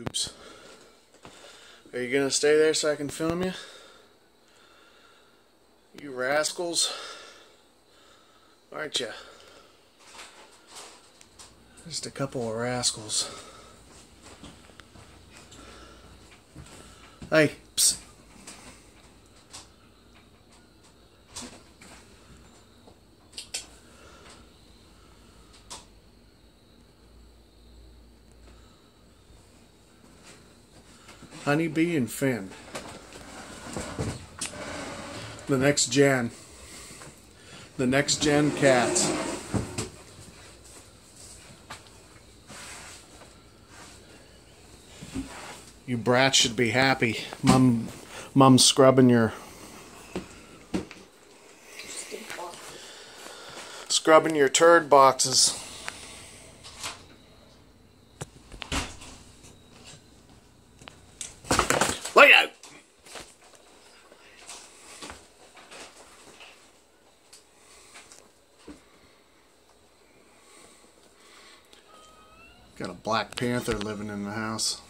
Oops. Are you gonna stay there so I can film you? You rascals. Aren't you? Just a couple of rascals. Hey, psst. Honeybee and Finn. The next gen. The next gen cats. You brats should be happy. Mom, mom's scrubbing your scrubbing your turd boxes. Got a Black Panther living in the house.